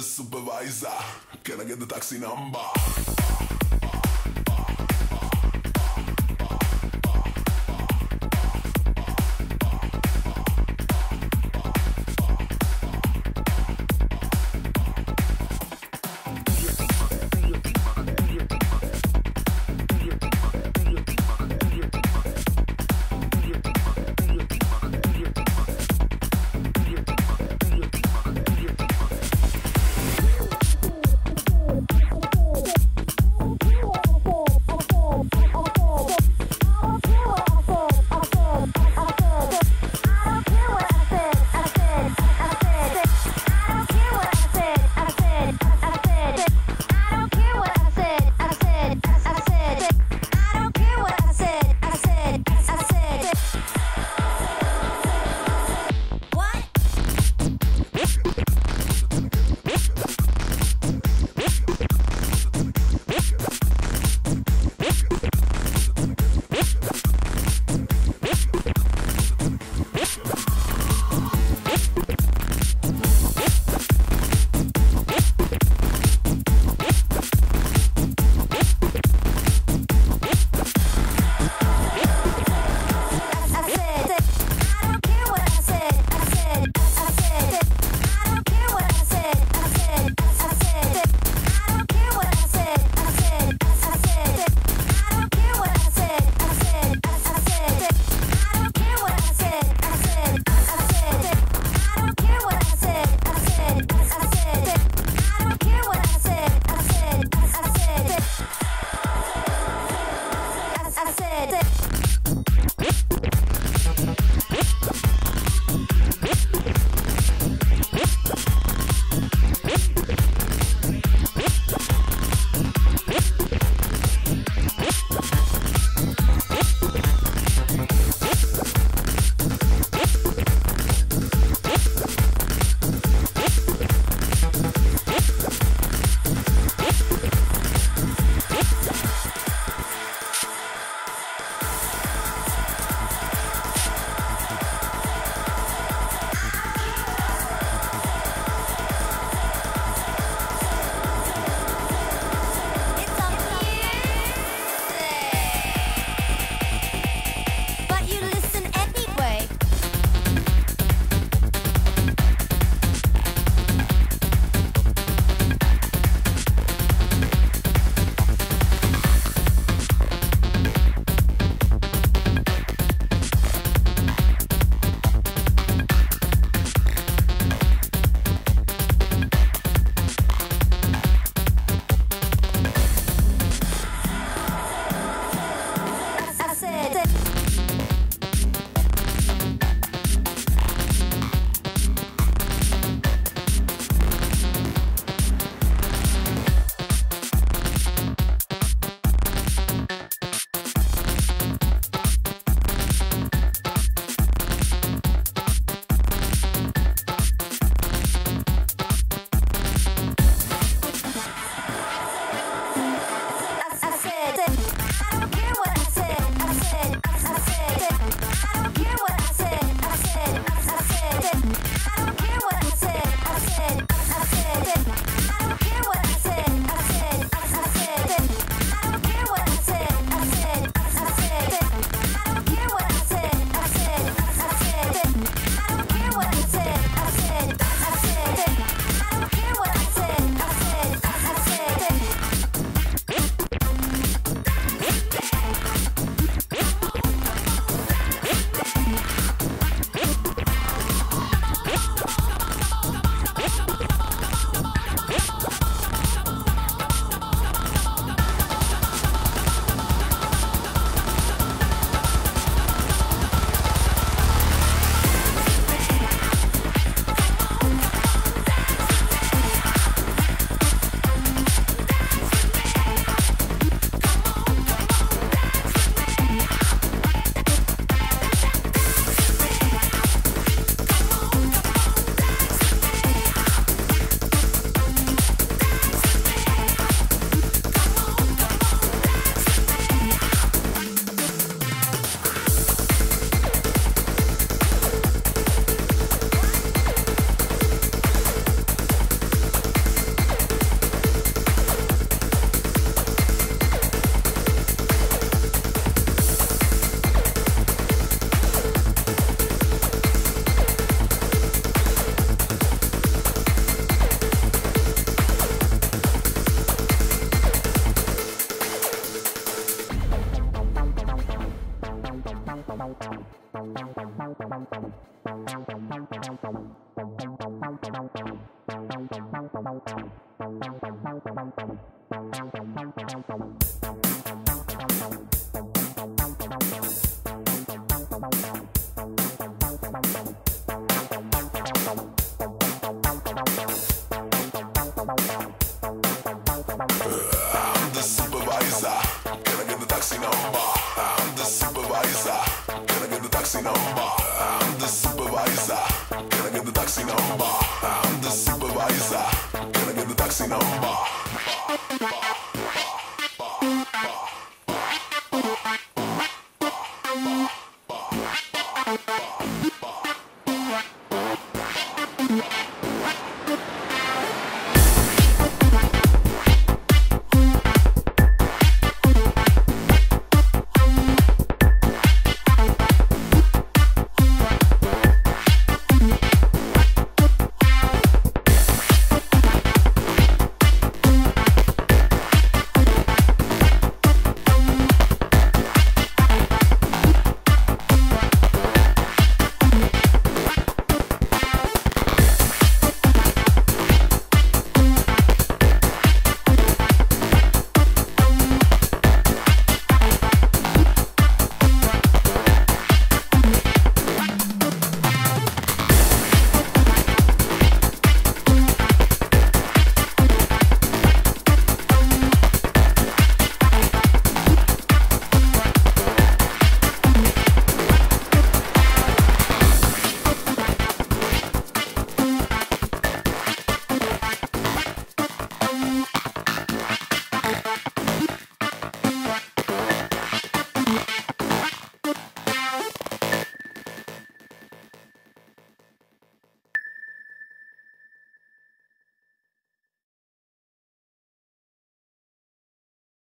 the supervisor. Can I get the taxi number? Thank you. Taxi number?